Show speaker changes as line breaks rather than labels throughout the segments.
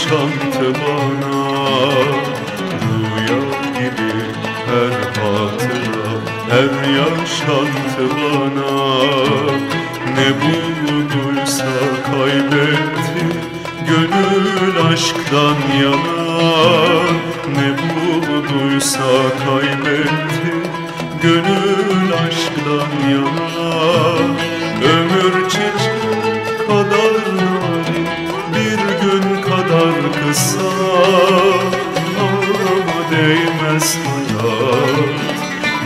yaşantı bana. Rüya gibi her hatıra Her yaşantı bana. Ne bulduysa kaybetti Gönül aşktan yana. Ne bulduysa kaybetti Gönül aşktan yana. Ömür değmez hayat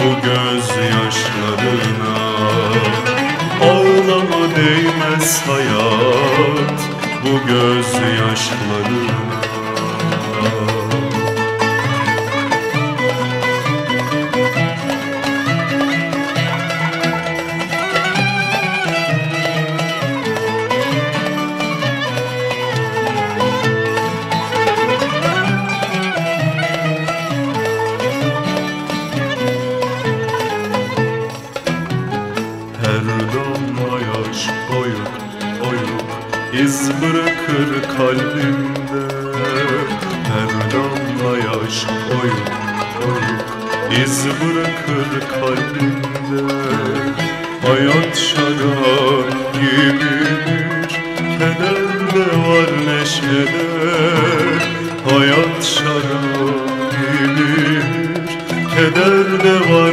Bu gözyaşlarına Ağlama değmez hayat Bu gözyaşlarına Her damla yaş oyuk oyuk iz bırakır kalbimde. Her damla yaş oyuk oyuk iz bırakır kalbimde. Hayat şarap gibidir Kederde var neşede. Hayat şarap gibidir Kederde var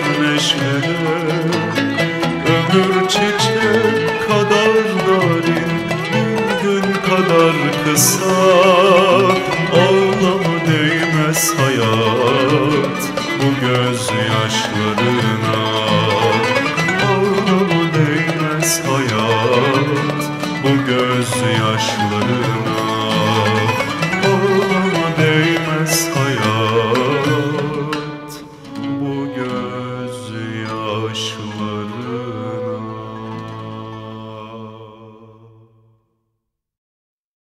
Ömür çiçek kadar narin gün kadar kısa. Ağlama değmez hayat Bu gözyaşlarına Ağlama değmez hayat Bu gözyaşlarına